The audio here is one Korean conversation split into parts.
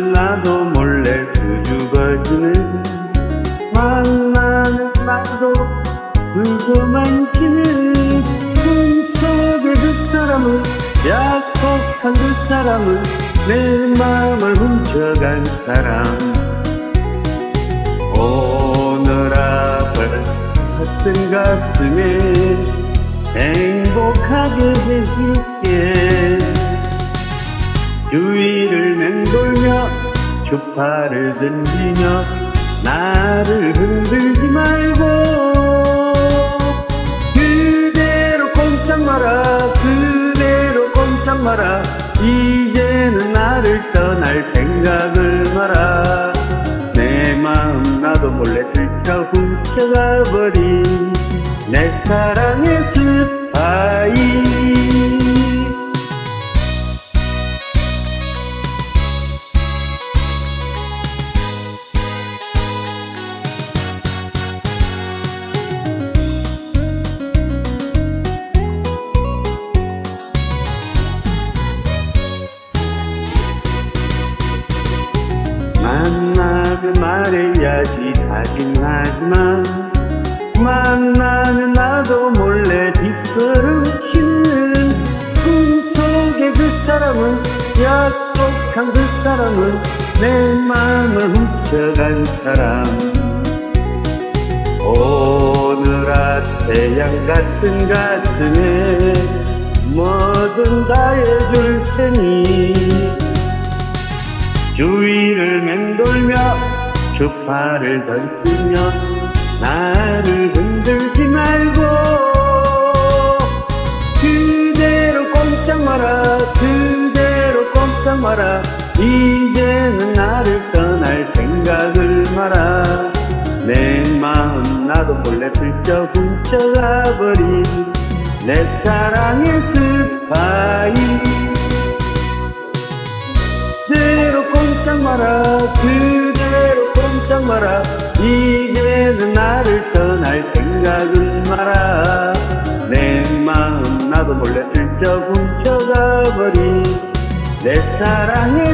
나를 나도 몰래 수줍어지는 만나는 나도 궁금한지는 꿈속의 그 사람은 약속한 그 사람은 내 마음을 훔쳐간 사람. 오늘아 같은 가슴에 행복하게 해줄게. 주위를 맴돌며 주파를 던지며 나를 흔들지 말고 그대로 꼼짝 마라 그대로 꼼짝 마라. 이제는 나를 떠날 생각을 마라. 내 마음 나도 몰래 들쳐 훔쳐가 버린 내 사랑의 스 말해야지. 다짐하지만 만나면 나도 몰래 뒷걸음치는 꿈속의 그 사람은 약속한 그 사람은 내 마음을 훔쳐간 사람. 오늘아 태양 같은 가슴에 뭐든 다 해줄 테니 주위를 맴돌며 주파를 던지며 나를 흔들지 말고 그대로 꼼짝 마라 그대로 꼼짝 마라. 이제는 나를 떠날 생각을 마라. 내 마음 나도 몰래 슬쩍 훔쳐가 버린 내 사랑의 스파 꼼짝 마라. 이제는 나를 떠날 생각은 마라. 내 마음 나도 몰래 슬쩍 훔쳐가 버린 내 사랑의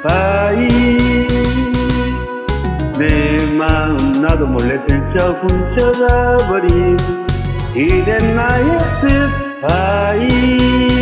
스파이. 내 마음 나도 몰래 슬쩍 훔쳐가 버린 이젠 나의 스파이